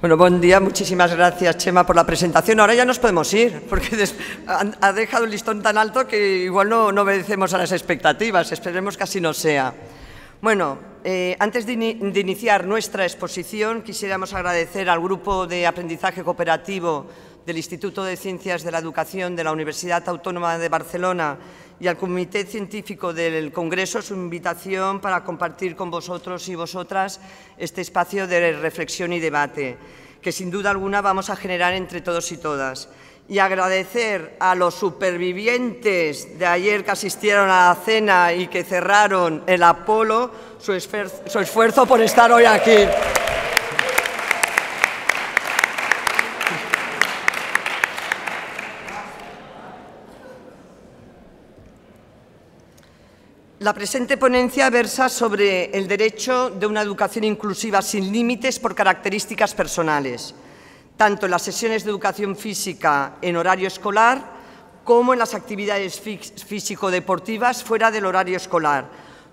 Bueno, buen día. Muchísimas gracias, Chema, por la presentación. Ahora ya nos podemos ir, porque ha dejado el listón tan alto que igual no, no obedecemos a las expectativas. Esperemos que así no sea. Bueno, eh, antes de, de, iniciar nuestra exposición, quisiéramos agradecer al Grupo de Aprendizaje Cooperativo del Instituto de Ciencias de la Educación de la Universidad Autónoma de Barcelona y al Comité Científico del Congreso su invitación para compartir con vosotros y vosotras este espacio de reflexión y debate, que sin duda alguna vamos a generar entre todos y todas y agradecer a los supervivientes de ayer que asistieron a la cena y que cerraron el Apolo su, esfuerzo por estar hoy aquí. La presente ponencia versa sobre el derecho de una educación inclusiva sin límites por características personales tanto en las sesiones de educación física en horario escolar como en las actividades físico-deportivas fuera del horario escolar,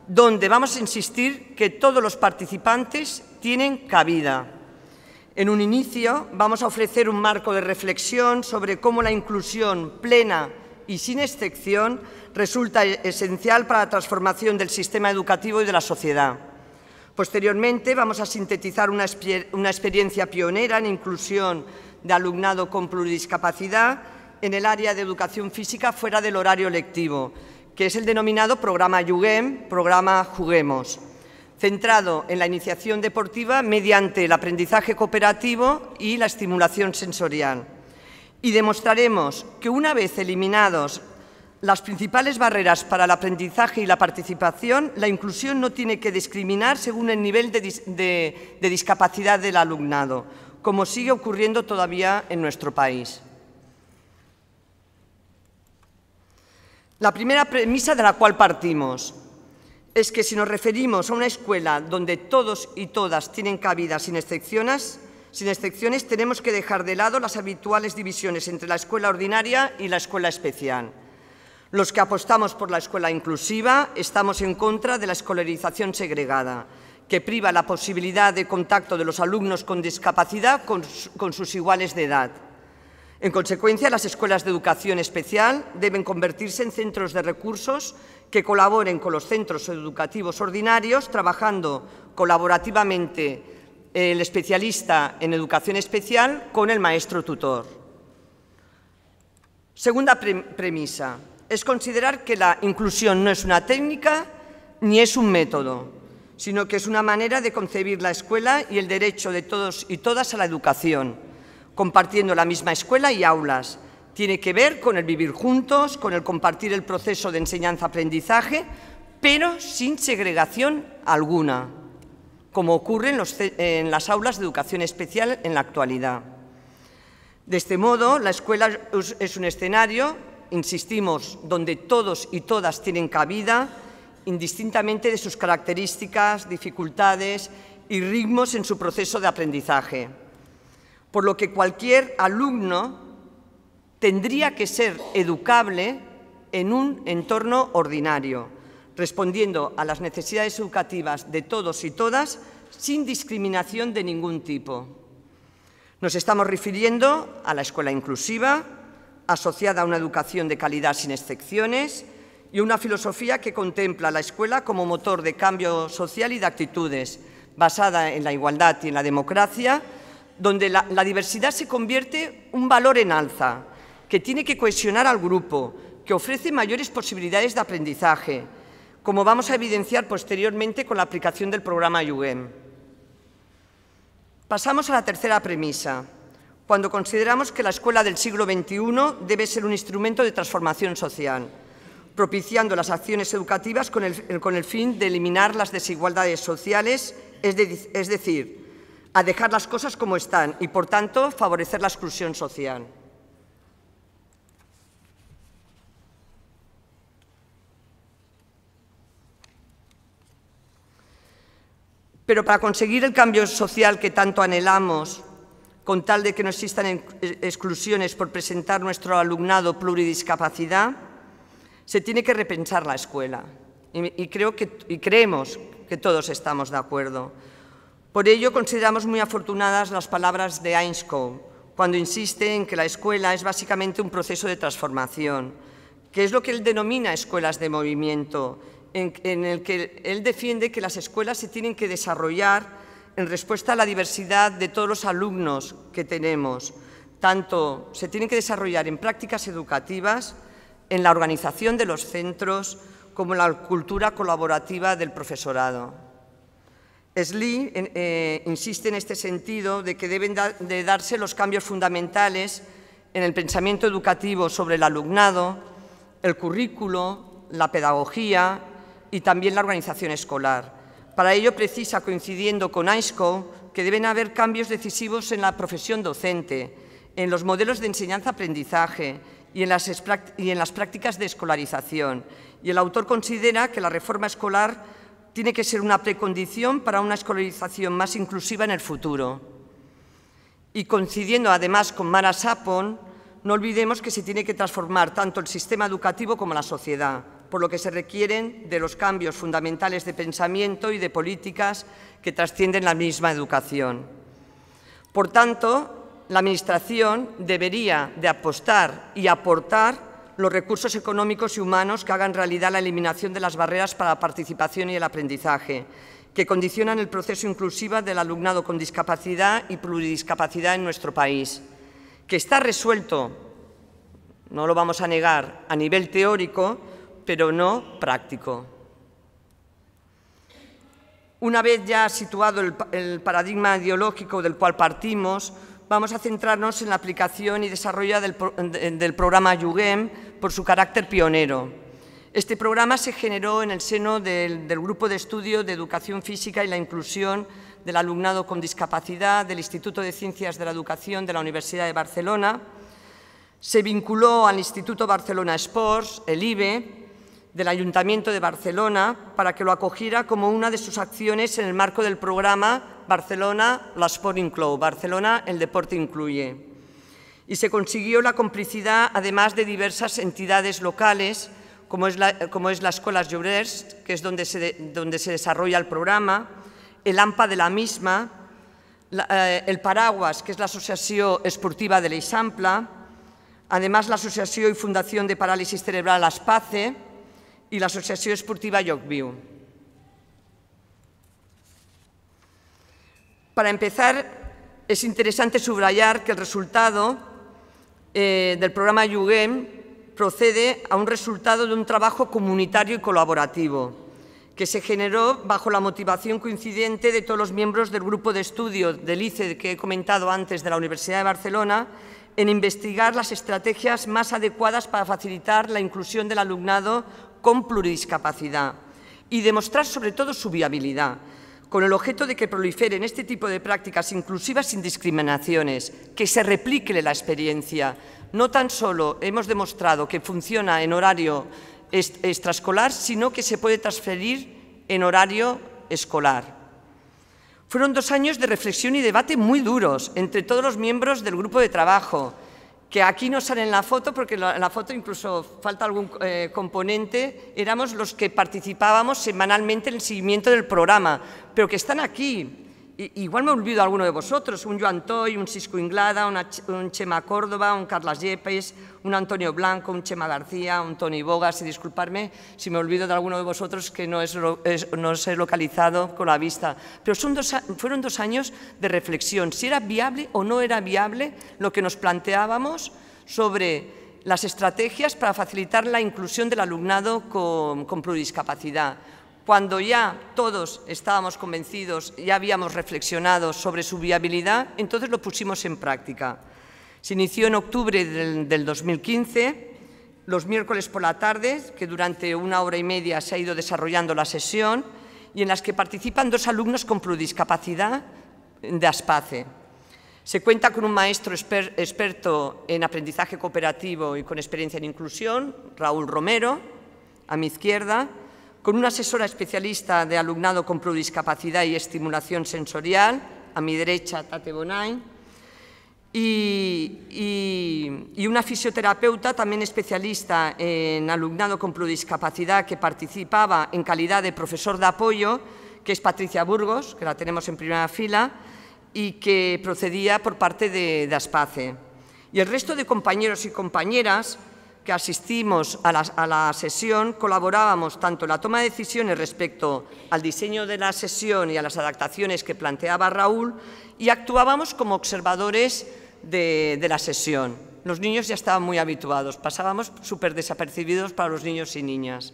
donde vamos a insistir que todos los participantes tienen cabida. En un inicio vamos a ofrecer un marco de reflexión sobre cómo la inclusión plena y sin excepción resulta esencial para la transformación del sistema educativo y de la sociedad. Posteriormente vamos a sintetizar una, experiencia pionera en inclusión de alumnado con pluridiscapacidad en el área de educación física fuera del horario lectivo, que es el denominado programa Juguem, programa Juguemos, centrado en la iniciación deportiva mediante el aprendizaje cooperativo y la estimulación sensorial. Y demostraremos que una vez eliminados las principales barreras para el aprendizaje y la participación, la inclusión no tiene que discriminar según el nivel de, discapacidad del alumnado, como sigue ocurriendo todavía en nuestro país. La primera premisa de la cual partimos es que si nos referimos a una escuela donde todos y todas tienen cabida sin excepciones, sin excepciones tenemos que dejar de lado las habituales divisiones entre la escuela ordinaria y la escuela especial. Los que apostamos por la escuela inclusiva estamos en contra de la escolarización segregada, que priva la posibilidad de contacto de los alumnos con discapacidad con, sus iguales de edad. En consecuencia, las escuelas de educación especial deben convertirse en centros de recursos que colaboren con los centros educativos ordinarios, trabajando colaborativamente el especialista en educación especial con el maestro tutor. Segunda premisa es considerar que la inclusión no es una técnica ni es un método, sino que es una manera de concebir la escuela y el derecho de todos y todas a la educación, compartiendo la misma escuela y aulas. Tiene que ver con el vivir juntos, con el compartir el proceso de enseñanza-aprendizaje, pero sin segregación alguna, como ocurre en, las aulas de educación especial en la actualidad. De este modo, la escuela es un escenario insistimos, donde todos y todas tienen cabida, indistintamente de sus características, dificultades y ritmos en su proceso de aprendizaje. Por lo que cualquier alumno tendría que ser educable en un entorno ordinario, respondiendo a las necesidades educativas de todos y todas sin discriminación de ningún tipo. Nos estamos refiriendo a la escuela inclusiva, asociada a una educación de calidad sin excepciones y una filosofía que contempla la escuela como motor de cambio social y de actitudes, basada en la igualdad y en la democracia, donde la, diversidad se convierte un valor en alza, que tiene que cohesionar al grupo, que ofrece mayores posibilidades de aprendizaje, como vamos a evidenciar posteriormente con la aplicación del programa UEM. Pasamos a la tercera premisa, cuando consideramos que la escuela del siglo XXI debe ser un instrumento de transformación social, propiciando las acciones educativas con el, fin de eliminar las desigualdades sociales, es, es decir, a dejar las cosas como están y, por tanto, favorecer la exclusión social. Pero para conseguir el cambio social que tanto anhelamos con tal de que no existan exclusiones por presentar nuestro alumnado pluridiscapacidad, se tiene que repensar la escuela. Y, creo que, y creemos que todos estamos de acuerdo. Por ello, consideramos muy afortunadas las palabras de Einstein cuando insiste en que la escuela es básicamente un proceso de transformación, que es lo que él denomina escuelas de movimiento, en, el que él defiende que las escuelas se tienen que desarrollar en respuesta a la diversidad de todos los alumnos que tenemos. Tanto se tienen que desarrollar en prácticas educativas, en la organización de los centros, como en la cultura colaborativa del profesorado. Slee eh, insiste en este sentido de que deben de darse los cambios fundamentales en el pensamiento educativo sobre el alumnado, el currículo, la pedagogía y también la organización escolar. Para ello precisa, coincidiendo con ISCO, que deben haber cambios decisivos en la profesión docente, en los modelos de enseñanza-aprendizaje y en las prácticas de escolarización. Y el autor considera que la reforma escolar tiene que ser una precondición para una escolarización más inclusiva en el futuro. Y coincidiendo además con Mara Sapon, no olvidemos que se tiene que transformar tanto el sistema educativo como la sociedad por lo que se requieren de los cambios fundamentales de pensamiento y de políticas que trascienden la misma educación. Por tanto, la Administración debería de apostar y aportar los recursos económicos y humanos que hagan realidad la eliminación de las barreras para la participación y el aprendizaje, que condicionan el proceso inclusivo del alumnado con discapacidad y pluridiscapacidad en nuestro país, que está resuelto, no lo vamos a negar, a nivel teórico, pero no práctico. Una vez ya situado el, paradigma ideológico del cual partimos, vamos a centrarnos en la aplicación y desarrollo del, programa Yugem por su carácter pionero. Este programa se generó en el seno del, del, Grupo de Estudio de Educación Física y la Inclusión del Alumnado con Discapacidad del Instituto de Ciencias de la Educación de la Universidad de Barcelona. Se vinculó al Instituto Barcelona Sports, el IBE, del Ayuntamiento de Barcelona para que lo acogiera como una de sus acciones en el marco del programa Barcelona la Sport Inclou, Barcelona el deporte incluye. Y se consiguió la complicidad, además de diversas entidades locales, como es la, como es la Escuela Llorers, que es donde se, donde se desarrolla el programa, el AMPA de la misma, eh, el Paraguas, que es la Asociación Esportiva de l'Eixample, además la Asociación y Fundación de Parálisis Cerebral ASPACE, y la Asociación Esportiva Llocviu. Para empezar, es interesante subrayar que el resultado eh, del programa Yuguem procede a un resultado de un trabajo comunitario y colaborativo que se generó bajo la motivación coincidente de todos los miembros del grupo de estudio del ICE que he comentado antes de la Universidad de Barcelona en investigar las estrategias más adecuadas para facilitar la inclusión del alumnado con pluridiscapacidad y demostrar sobre todo su viabilidad, con el objeto de que proliferen este tipo de prácticas inclusivas sin discriminaciones, que se replique la experiencia. No tan solo hemos demostrado que funciona en horario extraescolar, sino que se puede transferir en horario escolar. Fueron dos años de reflexión y debate muy duros entre todos los miembros del grupo de trabajo, que aquí no sale en la foto porque en la foto incluso falta algún eh, componente, éramos los que participábamos semanalmente en el seguimiento del programa, pero que están aquí igual me olvido alguno de vosotros, un Joan Toy, un Cisco Inglada, un Chema Córdoba, un Carlas Yepes, un Antonio Blanco, un Chema García, un Tony Bogas, y disculparme si me olvido de alguno de vosotros que no, es, no os he localizado con la vista. Pero fueron dos años de reflexión, si era viable o no era viable lo que nos planteábamos sobre las estrategias para facilitar la inclusión del alumnado con, con pluridiscapacidad cuando ya todos estábamos convencidos, ya habíamos reflexionado sobre su viabilidad, entonces lo pusimos en práctica. Se inició en octubre del, 2015, los miércoles por la tarde, que durante una hora y media se ha ido desarrollando la sesión, y en las que participan dos alumnos con pluridiscapacidad de ASPACE. Se cuenta con un maestro experto en aprendizaje cooperativo y con experiencia en inclusión, Raúl Romero, a mi izquierda, con una asesora especialista de alumnado con pluridiscapacidad y estimulación sensorial, a mi derecha Tate Bonain, y, una fisioterapeuta también especialista en alumnado con pluridiscapacidad que participaba en calidad de profesor de apoyo, que es Patricia Burgos, que la tenemos en primera fila, y que procedía por parte de, de Aspace. Y el resto de compañeros y compañeras que asistimos a la, sesión colaborábamos tanto en la toma de decisiones respecto al diseño de la sesión y a las adaptaciones que planteaba Raúl y actuábamos como observadores de, la sesión. Los niños ya estaban muy habituados, pasábamos súper desapercibidos para los niños y niñas.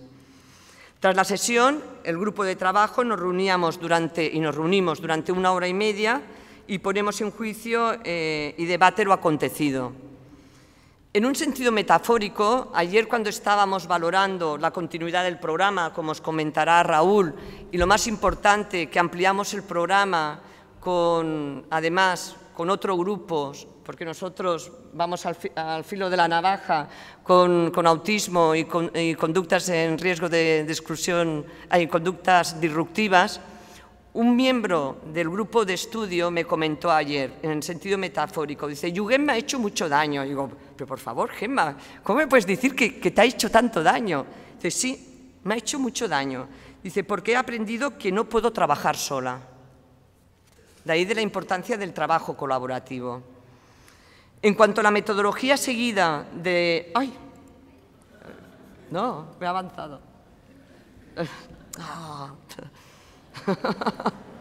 Tras la sesión, el grupo de trabajo nos reuníamos durante, y nos reunimos durante una hora y media y ponemos en juicio eh, y debate lo acontecido. En un sentido metafórico, ayer cuando estábamos valorando la continuidad del programa, como os comentará Raúl, y lo más importante, que ampliamos el programa con, además, con otro grupo, porque nosotros vamos al, filo de la navaja con, autismo y, conductas en riesgo de, de exclusión, hay conductas disruptivas, un miembro del grupo de estudio me comentó ayer, en el sentido metafórico, dice, Yugen me ha hecho mucho daño. Y digo, pero por favor, Gemma, ¿cómo me puedes decir que, te ha hecho tanto daño? Dice, sí, me ha hecho mucho daño. Dice, porque he aprendido que no puedo trabajar sola. De ahí de la importancia del trabajo colaborativo. En cuanto a la metodología seguida de... ¡Ay! No, me ha avanzado. Ah.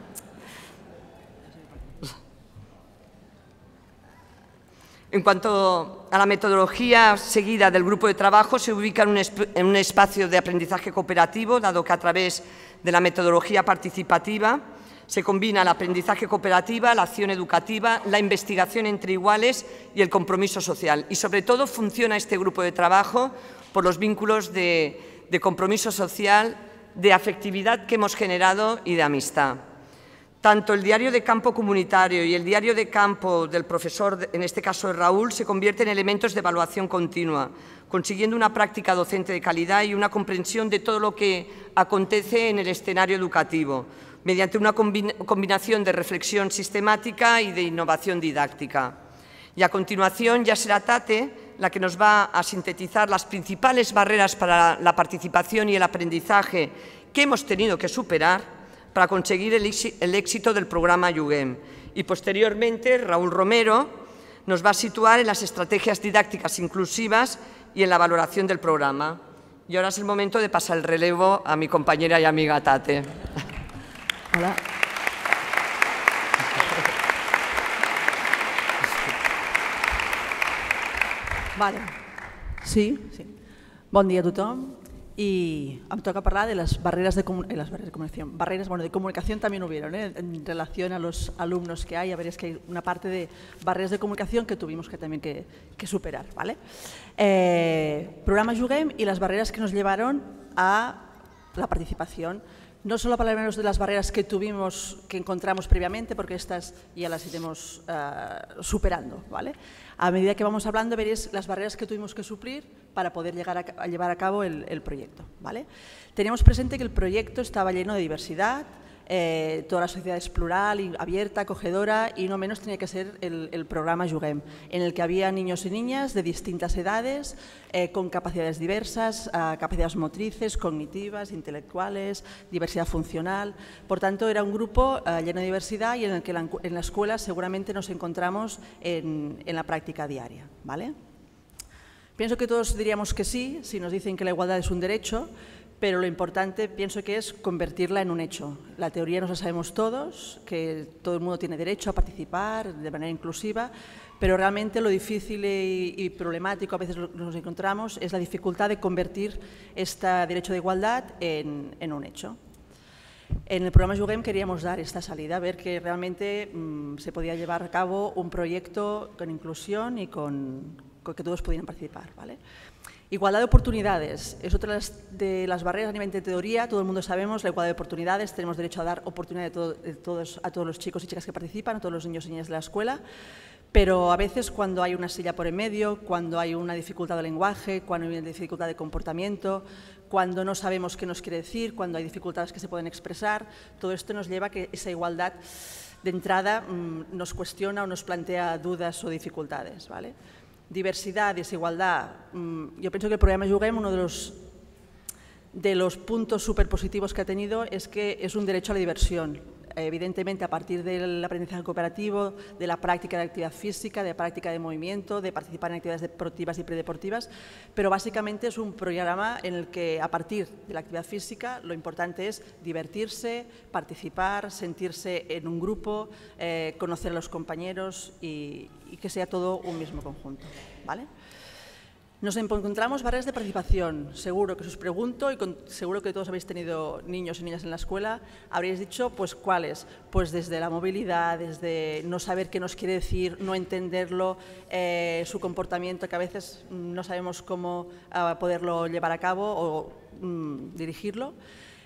En cuanto a la metodología seguida del grupo de trabajo, se ubica en un, espacio de aprendizaje cooperativo, dado que a través de la metodología participativa se combina el aprendizaje cooperativo, la acción educativa, la investigación entre iguales y el compromiso social. Y sobre todo funciona este grupo de trabajo por los vínculos de compromiso social de afectividad que hemos generado y de amistad. Tanto el diario de campo comunitario y el diario de campo del profesor, en este caso Raúl, se convierten en elementos de evaluación continua, consiguiendo una práctica docente de calidad y una comprensión de todo lo que acontece en el escenario educativo, mediante una combinación de reflexión sistemática y de innovación didáctica. Y a continuación ya será Tate la que nos va a sintetizar las principales barreras para la participación y el aprendizaje que hemos tenido que superar para conseguir el éxito del programa Yugem. Y posteriormente, Raúl Romero nos va a situar en las estrategias didácticas inclusivas y en la valoración del programa. Y ahora es el momento de pasar el relevo a mi compañera y amiga Tate. Hola. Vale. Sí, sí. Bon dia a tothom i em toca parlar de les barreres de, eh, las barreras de comunicación. Barreras, bueno, de comunicación también hubieron, ¿eh? en relación a los alumnos que hay, a ver, es que hay una parte de barreras de comunicación que tuvimos que también que, que superar. ¿vale? Eh, programa Juguem y las barreras que nos llevaron a la participación no solo para hablar de las barreras que tuvimos, que encontramos previamente, porque estas ya las iremos uh, superando, ¿vale? A medida que vamos hablando veréis las barreras que tuvimos que suplir para poder llevar a cabo el, proyecto, ¿vale? Teníamos presente que el proyecto estaba lleno de diversidad, eh, toda la sociedad es plural, y abierta, acogedora y no menos tenía que ser el, programa Juguem, en el que había niños y niñas de distintas edades, eh, con capacidades diversas, capacidades motrices, cognitivas, intelectuales, diversidad funcional. Por tanto, era un grupo ah, lleno de diversidad y en el que en la escuela seguramente nos encontramos en, en la práctica diaria. ¿vale? Pienso que todos diríamos que sí, si nos dicen que la igualdad es un derecho, pero lo importante pienso que es convertirla en un hecho. La teoría nos la sabemos todos, que todo el mundo tiene derecho a participar de manera inclusiva, pero realmente lo difícil y, problemático a veces nos encontramos es la dificultad de convertir este derecho de igualdad en, un hecho. En el programa Juguem queríamos dar esta salida, ver que realmente mm, se podía llevar a cabo un proyecto con inclusión y con, con que todos pudieran participar. ¿vale? Igualdad de oportunidades es otra de las barreras a nivel de teoría. Todo el mundo sabemos la igualdad de oportunidades. Tenemos derecho a dar oportunidad todos, a todos los chicos y chicas que participan, a todos los niños y niñas de la escuela. Pero a veces cuando hay una silla por en medio, cuando hay una dificultad de lenguaje, cuando hay una dificultad de comportamiento, cuando no sabemos qué nos quiere decir, cuando hay dificultades que se pueden expresar, todo esto nos lleva a que esa igualdad de entrada mm, nos cuestiona o nos plantea dudas o dificultades. ¿vale? Diversidad, desigualdad. Mm, yo pienso que el programa Juguem, uno de los de los puntos súper positivos que ha tenido es que es un derecho a la diversión. Evidentemente, a partir del aprendizaje cooperativo, de la práctica de actividad física, de práctica de movimiento, de participar en actividades deportivas y predeportivas, pero básicamente es un programa en el que, a partir de la actividad física, lo importante es divertirse, participar, sentirse en un grupo, eh, conocer a los compañeros y, y que sea todo un mismo conjunto. ¿vale? Nos encontramos barreras de participación. Seguro que os pregunto, y seguro que todos habéis tenido niños y niñas en la escuela, habréis dicho, pues, ¿cuáles? Pues desde la movilidad, desde no saber qué nos quiere decir, no entenderlo, eh, su comportamiento, que a veces no sabemos cómo ah, poderlo llevar a cabo o mm, dirigirlo.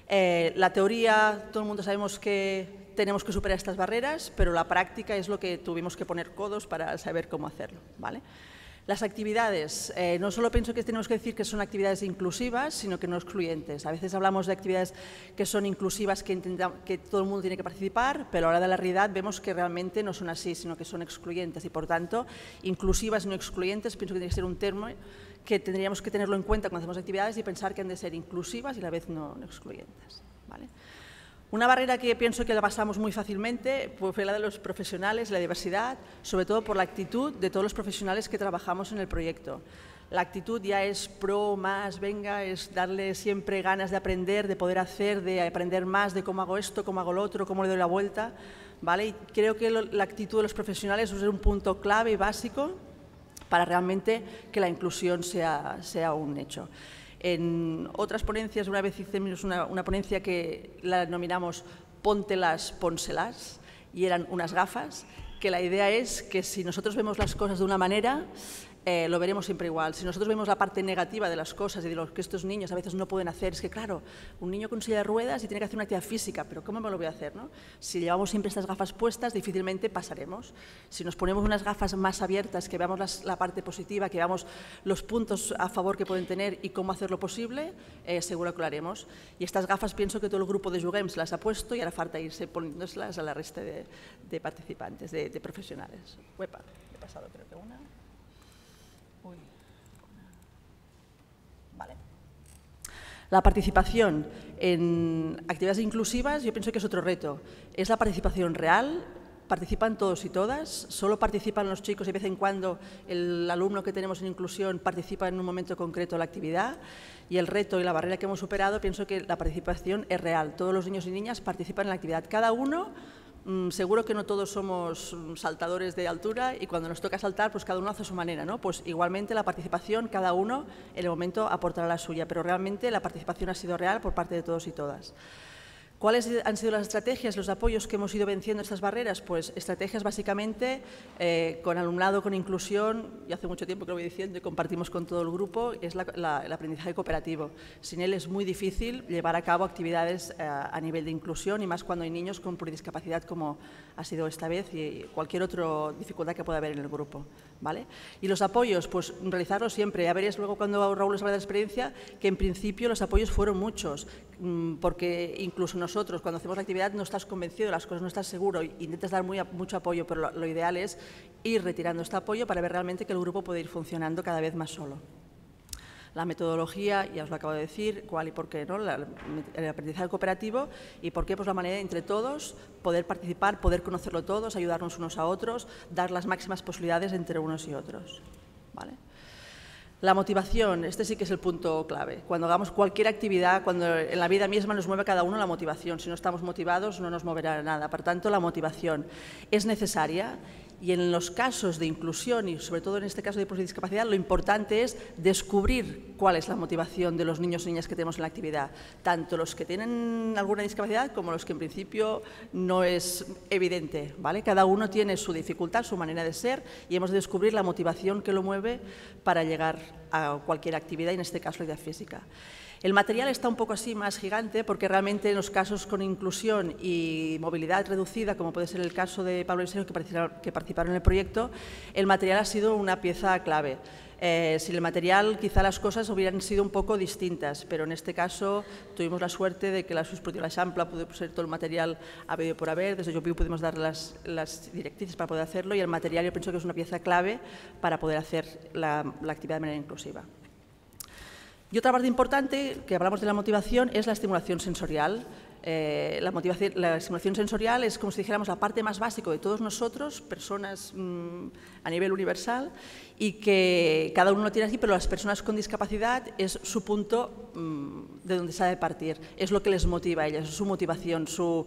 Eh, la teoría, todo el mundo sabemos que tenemos que superar estas barreras, pero la práctica es lo que tuvimos que poner codos para saber cómo hacerlo. ¿vale? Las actividades, eh, no solo pienso que tenemos que decir que son actividades inclusivas, sino que no excluyentes. A veces hablamos de actividades que son inclusivas, que, que todo el mundo tiene que participar, pero a la hora de la realidad vemos que realmente no son así, sino que son excluyentes. Y por tanto, inclusivas y no excluyentes, pienso que tiene que ser un término que tendríamos que tenerlo en cuenta cuando hacemos actividades y pensar que han de ser inclusivas y a la vez no, no excluyentes. ¿vale? Una barrera que pienso que la pasamos muy fácilmente fue la de los profesionales, la diversidad, sobre todo por la actitud de todos los profesionales que trabajamos en el proyecto. La actitud ya es pro, más, venga, es darle siempre ganas de aprender, de poder hacer, de aprender más de cómo hago esto, cómo hago lo otro, cómo le doy la vuelta. ¿vale? Y creo que la actitud de los profesionales es un punto clave y básico para realmente que la inclusión sea, sea un hecho. En otras ponencias, una vez hicimos una, una ponencia que la denominamos Póntelas, pónselas, y eran unas gafas, que la idea es que si nosotros vemos las cosas de una manera, eh, lo veremos siempre igual. Si nosotros vemos la parte negativa de las cosas y de lo que estos niños a veces no pueden hacer, es que claro, un niño con silla de ruedas y tiene que hacer una actividad física, pero ¿cómo me lo voy a hacer? No? Si llevamos siempre estas gafas puestas, difícilmente pasaremos. Si nos ponemos unas gafas más abiertas, que veamos la parte positiva, que veamos los puntos a favor que pueden tener y cómo hacerlo posible, eh, seguro que lo haremos. Y estas gafas pienso que todo el grupo de Juguem se las ha puesto y ahora falta irse poniéndoselas a la resta de, participantes, de, de profesionales. Uepa, he pasado creo que una. La participación en actividades inclusivas yo pienso que es otro reto. Es la participación real, participan todos y todas, solo participan los chicos y de vez en cuando el alumno que tenemos en inclusión participa en un momento concreto de la actividad y el reto y la barrera que hemos superado pienso que la participación es real. Todos los niños y niñas participan en la actividad, cada uno seguro que no todos somos mm, saltadores de altura y cuando nos toca saltar, pues cada uno hace su manera, ¿no? Pues igualmente la participación, cada uno en el momento aportará la suya, pero realmente la participación ha sido real por parte de todos y todas. ¿Cuáles han sido las estrategias, los apoyos que hemos ido venciendo estas barreras? Pues estrategias básicamente eh, con alumnado, con inclusión, y hace mucho tiempo que lo voy diciendo y compartimos con todo el grupo, es el aprendizaje cooperativo. Sin él es muy difícil llevar a cabo actividades eh, a nivel de inclusión y más cuando hay niños con pluridiscapacidad como ha sido esta vez y cualquier otra dificultad que pueda haber en el grupo. ¿Vale? Y los apoyos, pues realizarlos siempre. Ya veréis luego cuando Raúl os habla de la experiencia que en principio los apoyos fueron muchos, mm, porque incluso nosotros cuando hacemos la actividad no estás convencido las cosas, no estás seguro, intentas dar mucho apoyo, pero lo ideal es ir retirando este apoyo para ver realmente que el grupo puede ir funcionando cada vez más solo. La metodología, ya os lo acabo de decir, cuál y por qué, ¿no? el aprendizaje cooperativo y por qué pues la manera entre todos poder participar, poder conocerlo todos, ayudarnos unos a otros, dar las máximas posibilidades entre unos y otros. ¿vale? La motivación, este sí que es el punto clave. Cuando hagamos cualquier actividad, cuando en la vida misma nos mueve cada uno la motivación. Si no estamos motivados no nos moverá nada. Por tanto, la motivación es necesaria y en los casos de inclusión y sobre todo en este caso de discapacidad, lo importante es descubrir cuál es la motivación de los niños y niñas que tenemos en la actividad, tanto los que tienen alguna discapacidad como los que en principio no es evidente. ¿vale? Cada uno tiene su dificultad, su manera de ser y hemos de descubrir la motivación que lo mueve para llegar a cualquier actividad, y en este caso la actividad física. El material está un poco así más gigante porque realmente en los casos con inclusión y movilidad reducida, como puede ser el caso de Pablo y Sergio que participaron en el proyecto, el material ha sido una pieza clave. Eh, sin el material quizá las cosas hubieran sido un poco distintas, pero en este caso tuvimos la suerte de que la susproducción la Champla pudo ser todo el material habido por haber, desde Yopiu pudimos dar las, directrices para poder hacerlo y el material yo pienso que es una pieza clave para poder hacer la actividad de manera inclusiva. Y otra parte importante, que hablamos de la motivación, es la estimulación sensorial. Eh, la, estimulación sensorial es como si dijéramos la parte más básica de todos nosotros, personas mm, a nivel universal, y que cada uno lo tiene así, pero las personas con discapacidad es su punto mm, de donde se ha de partir, es lo que les motiva a ellas, su motivación, su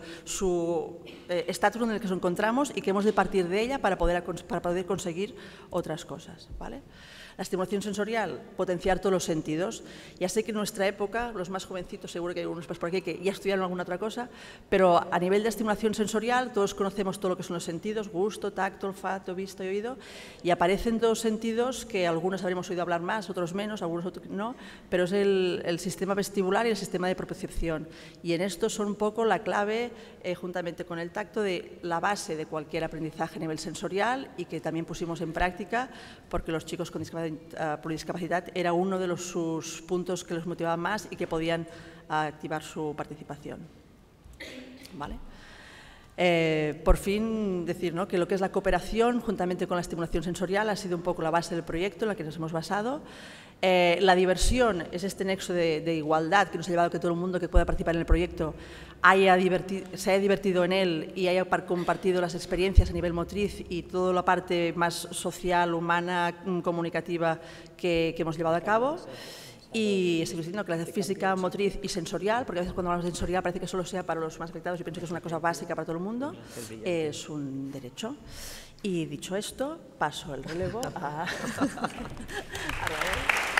eh, estatus en el que nos encontramos y que hemos de partir de ella para poder, para poder conseguir otras cosas. ¿vale? La estimulación sensorial, potenciar todos los sentidos. Ya sé que en nuestra época, los más jovencitos, seguro que hay algunos por aquí que ya estudiaron alguna otra cosa, pero a nivel de estimulación sensorial todos conocemos todo lo que son los sentidos, gusto, tacto, olfato, vista y oído, y aparecen dos sentidos que algunos habremos oído hablar más, otros menos, algunos otros no, pero es el, sistema vestibular y el sistema de propiocepción. Y en esto son un poco la clave, eh, juntamente con el tacto, de la base de cualquier aprendizaje a nivel sensorial y que también pusimos en práctica porque los chicos con discapacidad por discapacidad era uno de los, sus puntos que los motivaba más y que podían eh, activar su participación. ¿Vale? Eh, por fin, decir que lo que es la cooperación, juntamente con la estimulación sensorial, ha sido un poco la base del proyecto en la que nos hemos basado. Eh, la diversión es este nexo de, igualdad que nos ha llevado a que todo el mundo que pueda participar en el proyecto haya se haya divertido en él y haya compartido las experiencias a nivel motriz y toda la parte más social, humana, mm, comunicativa que, hemos llevado a cabo. Y estoy que la física, motriz y sensorial, porque a veces cuando hablamos de sensorial parece que solo sea para los más afectados y pienso que es una cosa básica para todo el mundo, es un derecho. Y dicho esto, paso el relevo a...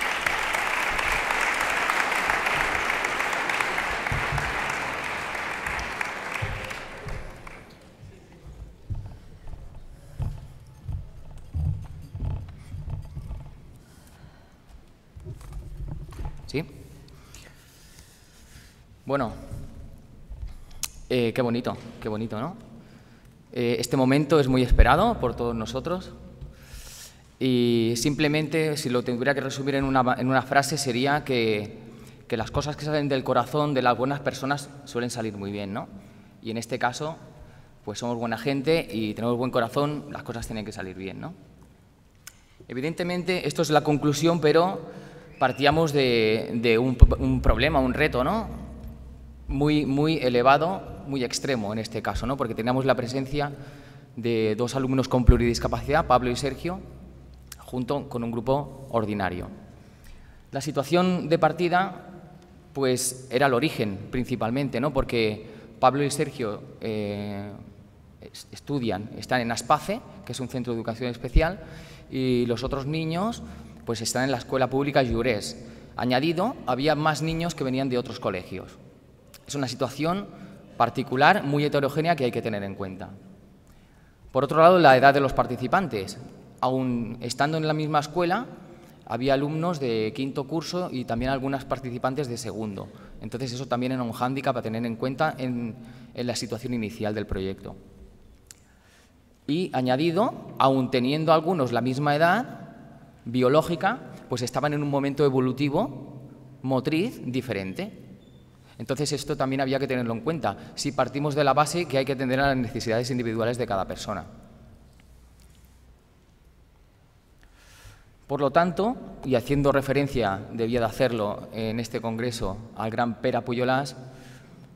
Bueno, eh, qué bonito, qué bonito, ¿no? Eh, este momento es muy esperado por todos nosotros y simplemente, si lo tuviera que resumir en una, en una frase, sería que, que, las cosas que salen del corazón de las buenas personas suelen salir muy bien, ¿no? Y en este caso, pues somos buena gente y tenemos buen corazón, las cosas tienen que salir bien, ¿no? Evidentemente, esto es la conclusión, pero partíamos de, de un, un problema, un reto, ¿no? Muy, muy elevado, muy extremo en este caso, ¿no? porque teníamos la presencia de dos alumnos con pluridiscapacidad, Pablo y Sergio, junto con un grupo ordinario. La situación de partida pues era el origen principalmente, ¿no? porque Pablo y Sergio eh, estudian, están en Aspace, que es un centro de educación especial, y los otros niños pues están en la escuela pública Llurés. Añadido, había más niños que venían de otros colegios. Es una situación particular, muy heterogénea, que hay que tener en cuenta. Por otro lado, la edad de los participantes. Aún estando en la misma escuela, había alumnos de quinto curso y también algunas participantes de segundo. Entonces, eso también era un hándicap a tener en cuenta en, en la situación inicial del proyecto. Y añadido, aún teniendo algunos la misma edad biológica, pues estaban en un momento evolutivo motriz diferente. Entonces esto también había que tenerlo en cuenta, si partimos de la base que hay que atender a las necesidades individuales de cada persona. Por lo tanto, y haciendo referencia, debía de hacerlo en este congreso, al gran Pera Puyolás,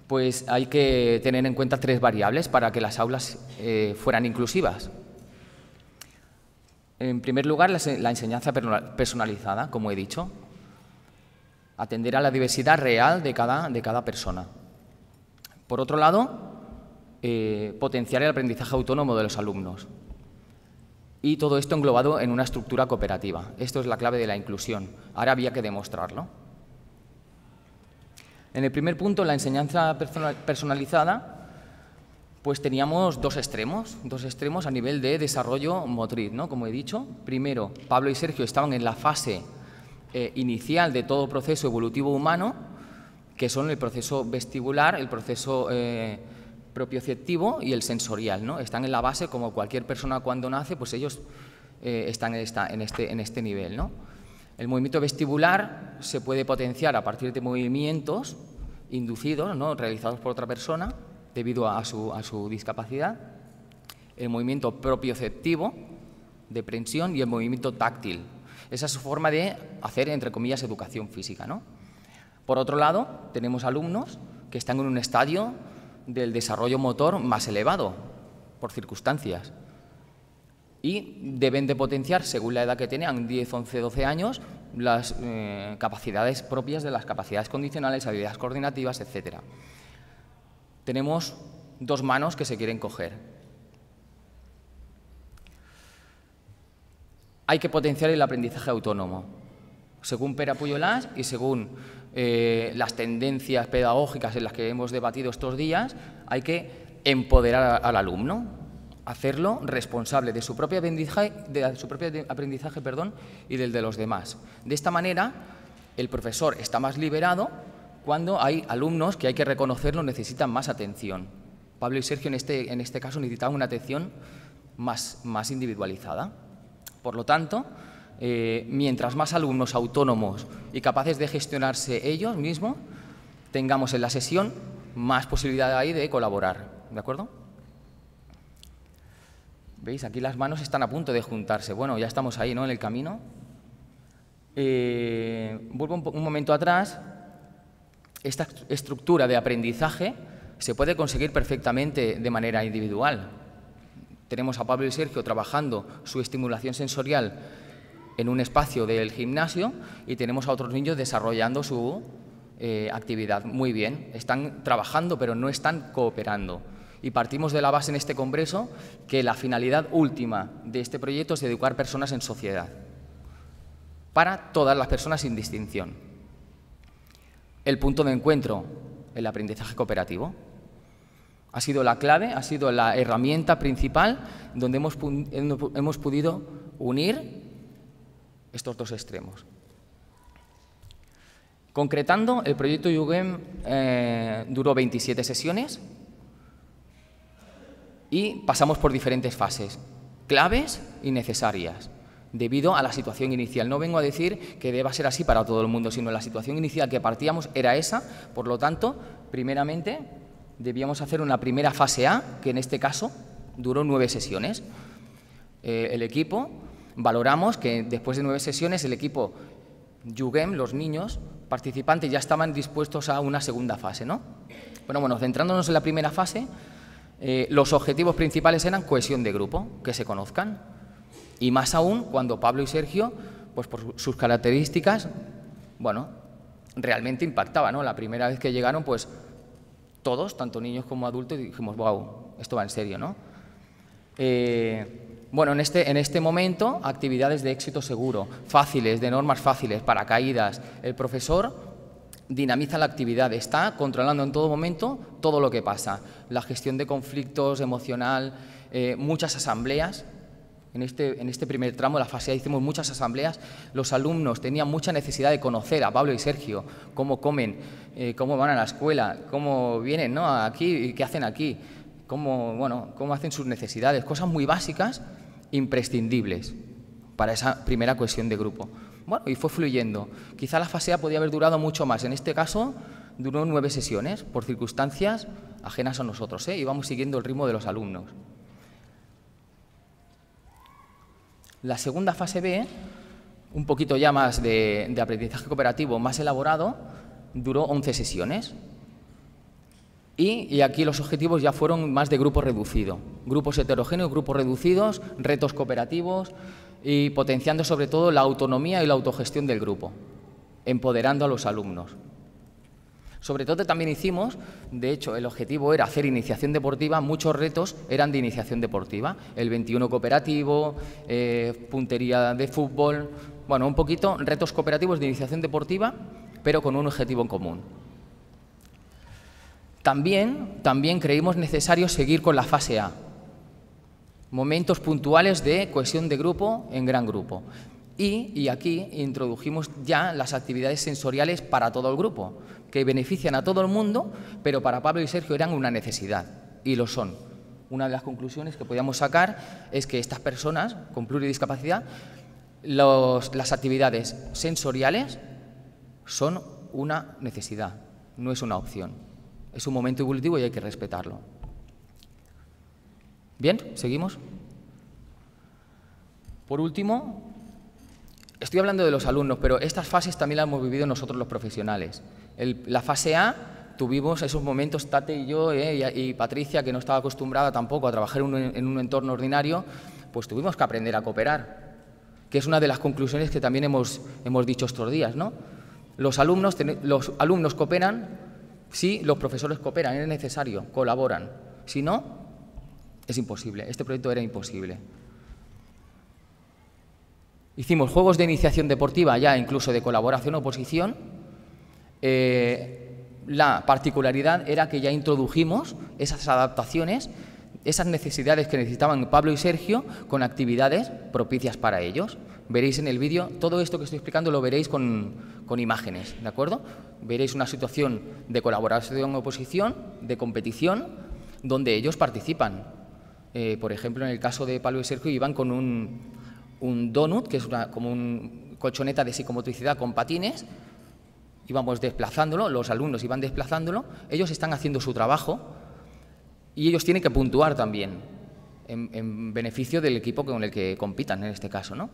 pues hay que tener en cuenta tres variables para que las aulas eh, fueran inclusivas. En primer lugar, la enseñanza personalizada, como he dicho atender a la diversidad real de cada, de cada persona. Por otro lado, eh, potenciar el aprendizaje autónomo de los alumnos. Y todo esto englobado en una estructura cooperativa. Esto es la clave de la inclusión. Ahora había que demostrarlo. En el primer punto, la enseñanza personalizada, pues teníamos dos extremos, dos extremos a nivel de desarrollo motriz, ¿no? Como he dicho, primero, Pablo y Sergio estaban en la fase eh, inicial de todo proceso evolutivo humano, que son el proceso vestibular, el proceso eh, propioceptivo y el sensorial. ¿no? Están en la base, como cualquier persona cuando nace, pues ellos eh, están este, en este nivel. ¿no? El movimiento vestibular se puede potenciar a partir de movimientos inducidos, ¿no? realizados por otra persona, debido a su, a su discapacidad. El movimiento propioceptivo, de prensión, y el movimiento táctil, Esa es su forma de hacer, entre comillas, educación física. ¿no? Por otro lado, tenemos alumnos que están en un estadio del desarrollo motor más elevado, por circunstancias. Y deben de potenciar, según la edad que tengan, 10, 11, 12 años, las eh, capacidades propias de las capacidades condicionales, habilidades coordinativas, etc. Tenemos dos manos que se quieren coger. Hay que potenciar el aprendizaje autónomo. Según Pera Puyolás y según eh, las tendencias pedagógicas en las que hemos debatido estos días, hay que empoderar al alumno, hacerlo responsable de su propio aprendizaje, perdón, y del de los demás. De esta manera, el profesor está más liberado cuando hay alumnos que hay que reconocerlo necesitan más atención. Pablo y Sergio en este, en este caso necesitaban una atención más, más individualizada. Por lo tanto, eh, mientras más alumnos autónomos y capaces de gestionarse ellos mismos tengamos en la sesión, más posibilidad hay de colaborar. ¿De acuerdo? ¿Veis? Aquí las manos están a punto de juntarse. Bueno, ya estamos ahí, ¿no? En el camino. Eh, vuelvo un, momento atrás. Esta estructura de aprendizaje se puede conseguir perfectamente de manera individual. Tenemos a Pablo y Sergio trabajando su estimulación sensorial en un espacio del gimnasio y tenemos a otros niños desarrollando su eh, actividad. Muy bien, están trabajando pero no están cooperando. Y partimos de la base en este congreso que la finalidad última de este proyecto es educar personas en sociedad, para todas las personas sin distinción. El punto de encuentro, el aprendizaje cooperativo. Ha sido la clave, ha sido la herramienta principal donde hemos, hemos podido unir estos dos extremos. Concretando, el proyecto Yugem eh, duró 27 sesiones y pasamos por diferentes fases, claves y necesarias, debido a la situación inicial. No vengo a decir que deba ser así para todo el mundo, sino la situación inicial que partíamos era esa, por lo tanto, primeramente debíamos hacer una primera fase A, que en este caso duró nueve sesiones. Eh, el equipo valoramos que después de nueve sesiones el equipo Yugem, los niños participantes, ya estaban dispuestos a una segunda fase. ¿no? Bueno, bueno, centrándonos en la primera fase, eh, los objetivos principales eran cohesión de grupo, que se conozcan, y más aún cuando Pablo y Sergio, pues por sus características, bueno, realmente impactaba, ¿no? La primera vez que llegaron, pues todos, tanto niños como adultos, dijimos, wow, esto va en serio, ¿no? Eh, bueno, en este, en este momento, actividades de éxito seguro, fáciles, de normas fáciles, paracaídas. El profesor dinamiza la actividad, está controlando en todo momento todo lo que pasa. La gestión de conflictos emocional, eh, muchas asambleas. En este, en este primer tramo de la fase A hicimos muchas asambleas. Los alumnos tenían mucha necesidad de conocer a Pablo y Sergio, cómo comen, eh, cómo van a la escuela, cómo vienen ¿no? aquí, qué hacen aquí, cómo hacen sus necesidades, cosas muy básicas imprescindibles para esa primera cohesión de grupo. Bueno, y fue fluyendo. Quizá la fase A podía haber durado mucho más. En este caso, duró nueve sesiones, por circunstancias ajenas a nosotros, ¿eh? íbamos siguiendo el ritmo de los alumnos. La segunda fase B, un poquito ya más de, aprendizaje cooperativo, más elaborado, duró 11 sesiones. Y, aquí los objetivos ya fueron más de grupo reducido, grupos heterogéneos, grupos reducidos, retos cooperativos y potenciando sobre todo la autonomía y la autogestión del grupo, empoderando a los alumnos. Sobre todo también hicimos, de hecho el objetivo era hacer iniciación deportiva, muchos retos eran de iniciación deportiva, el 21 cooperativo, eh, puntería de fútbol, bueno, un poquito retos cooperativos de iniciación deportiva, pero con un objetivo en común. También, también creímos necesario seguir con la fase A, momentos puntuales de cohesión de grupo en gran grupo. Y, aquí introdujimos ya las actividades sensoriales para todo el grupo, que benefician a todo el mundo, pero para Pablo y Sergio eran una necesidad, y lo son. Una de las conclusiones que podíamos sacar es que estas personas con pluridiscapacidad, las actividades sensoriales son una necesidad, no es una opción. Es un momento evolutivo y hay que respetarlo. Bien, seguimos. Por último, estoy hablando de los alumnos, pero estas fases también las hemos vivido nosotros los profesionales. la fase A tuvimos esos momentos, Tate y yo, eh, y, Patricia, que no estaba acostumbrada tampoco a trabajar en un, entorno ordinario, pues tuvimos que aprender a cooperar, que es una de las conclusiones que también hemos, hemos dicho estos días. ¿no? Los, alumnos, los alumnos cooperan si los profesores cooperan, es necesario, colaboran. Si no, es imposible. Este proyecto era imposible. Hicimos juegos de iniciación deportiva ya incluso de colaboración oposición. Eh, la particularidad era que ya introdujimos esas adaptaciones, esas necesidades que necesitaban Pablo y Sergio con actividades propicias para ellos. Veréis en el vídeo, todo esto que estoy explicando lo veréis con, con imágenes, ¿de acuerdo? Veréis una situación de colaboración-oposición, de competición, donde ellos participan. Eh, por ejemplo, en el caso de Pablo y Sergio iban con un, un donut, que es una, como un colchoneta de psicomotricidad con patines, íbamos desplazándolo, los alumnos iban desplazándolo, ellos están haciendo su trabajo y ellos tienen que puntuar también en, en beneficio del equipo con el que compitan en este caso, ¿no?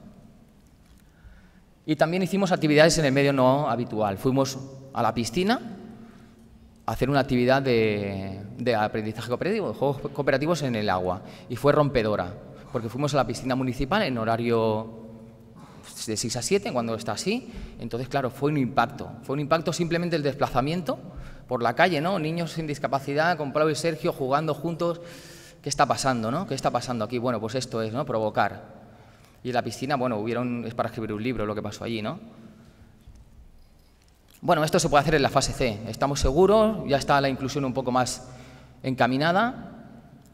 Y también hicimos actividades en el medio no habitual. Fuimos a la piscina a hacer una actividad de, aprendizaje cooperativo, de juegos cooperativos en el agua. Y fue rompedora, porque fuimos a la piscina municipal en horario de 6 a 7, cuando está así. Entonces, claro, fue un impacto. Fue un impacto simplemente el desplazamiento por la calle, ¿no? Niños sin discapacidad, con Pablo y Sergio jugando juntos. ¿Qué está pasando, no? ¿Qué está pasando aquí? Bueno, pues esto es, ¿no? Provocar. Y en la piscina, bueno, hubieron, es para escribir un libro lo que pasó allí, ¿no? Bueno, esto se puede hacer en la fase C. Estamos seguros, ya está la inclusión un poco más encaminada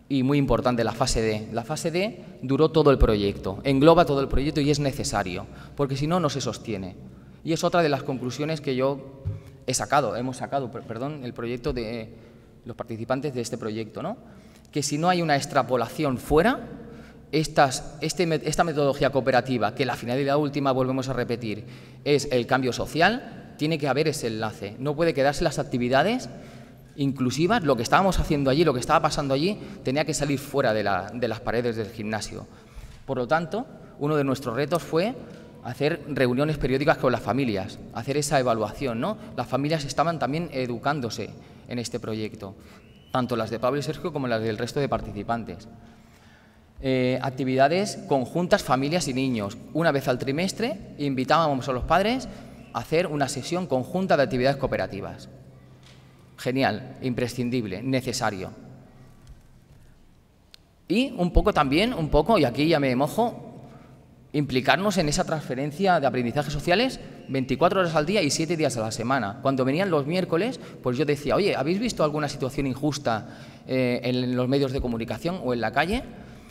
y muy importante la fase D. La fase D duró todo el proyecto, engloba todo el proyecto y es necesario, porque si no, no se sostiene. Y es otra de las conclusiones que yo he sacado, hemos sacado, perdón, el proyecto de los participantes de este proyecto, ¿no? Que si no hay una extrapolación fuera, estas, este esta metodología cooperativa, que la finalidad última, volvemos a repetir, es el cambio social, tiene que haber ese enlace. No puede quedarse las actividades inclusivas, lo que estábamos haciendo allí, lo que estaba pasando allí, tenía que salir fuera de, las paredes del gimnasio. Por lo tanto, uno de nuestros retos fue hacer reuniones periódicas con las familias, hacer esa evaluación. ¿no? Las familias estaban también educándose en este proyecto, tanto las de Pablo y Sergio como las del resto de participantes. Eh, actividades conjuntas familias y niños. Una vez al trimestre invitábamos a los padres a hacer una sesión conjunta de actividades cooperativas. Genial, imprescindible, necesario. Y un poco también, un poco, y aquí ya me mojo, implicarnos en esa transferencia de aprendizajes sociales 24 horas al día y 7 días a la semana. Cuando venían los miércoles, pues yo decía, oye, ¿habéis visto alguna situación injusta eh, en los medios de comunicación o en la calle?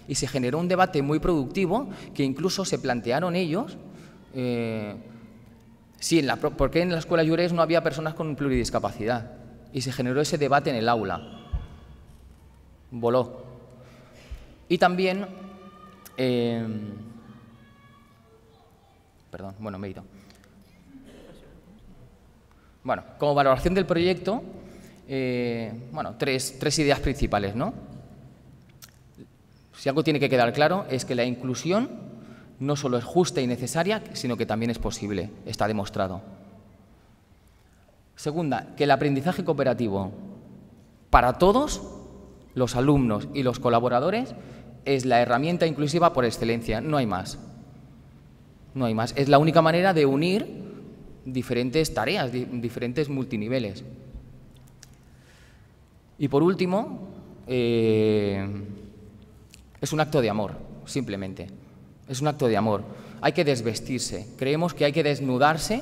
y se generó un debate muy productivo que incluso se plantearon ellos eh, en la, por qué en la escuela Llores no había personas con pluridiscapacidad y se generó ese debate en el aula. Voló. Y también, eh, perdón, bueno, me he ido. Bueno, como valoración del proyecto, eh, bueno, tres, tres ideas principales, ¿no? Si algo tiene que quedar claro es que la inclusión no solo es justa y necesaria, sino que también es posible, está demostrado. Segunda, que el aprendizaje cooperativo para todos, los alumnos y los colaboradores, es la herramienta inclusiva por excelencia, no hay más. No hay más. Es la única manera de unir diferentes tareas, diferentes multiniveles. Y por último, eh, es un acto de amor, simplemente. Es un acto de amor. Hay que desvestirse. Creemos que hay que desnudarse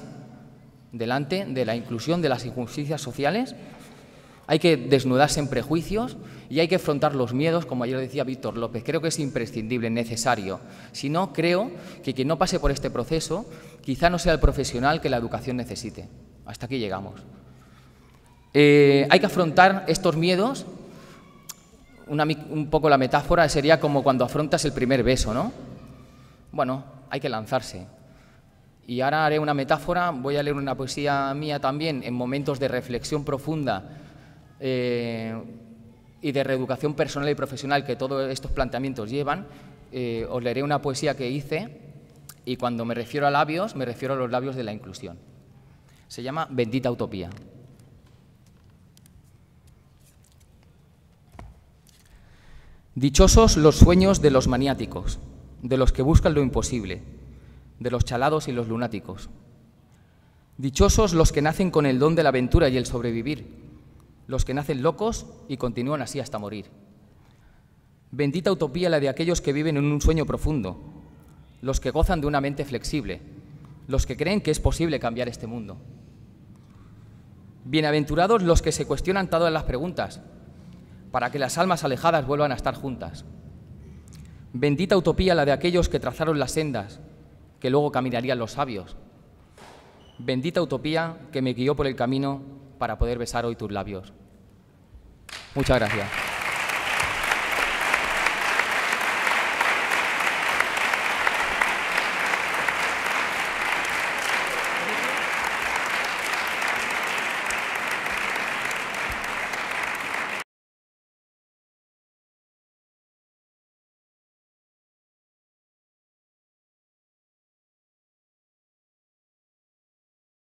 delante de la inclusión de las injusticias sociales. Hay que desnudarse en prejuicios y hay que afrontar los miedos, como ayer decía Víctor López. Creo que es imprescindible, necesario. Si no, creo que quien no pase por este proceso quizá no sea el profesional que la educación necesite. Hasta aquí llegamos. Eh, hay que afrontar estos miedos un poco la metáfora sería como cuando afrontas el primer beso, ¿no? Bueno, hay que lanzarse. Y ahora haré una metáfora, voy a leer una poesía mía también en momentos de reflexión profunda eh, y de reeducación personal y profesional que todos estos planteamientos llevan. Eh, os leeré una poesía que hice Y cuando me refiero a labios, me refiero a los labios de la inclusión. Se llama Bendita Utopía. Dichosos los sueños de los maniáticos, de los que buscan lo imposible, de los chalados y los lunáticos. Dichosos los que nacen con el don de la aventura y el sobrevivir, los que nacen locos y continúan así hasta morir. Bendita utopía la de aquellos que viven en un sueño profundo, los que gozan de una mente flexible, los que creen que es posible cambiar este mundo. Bienaventurados los que se cuestionan todas las preguntas, para que las almas alejadas vuelvan a estar juntas. Bendita utopía la de aquellos que trazaron las sendas, que luego caminarían los sabios. Bendita utopía que me guió por el camino para poder besar hoy tus labios. Muchas gracias.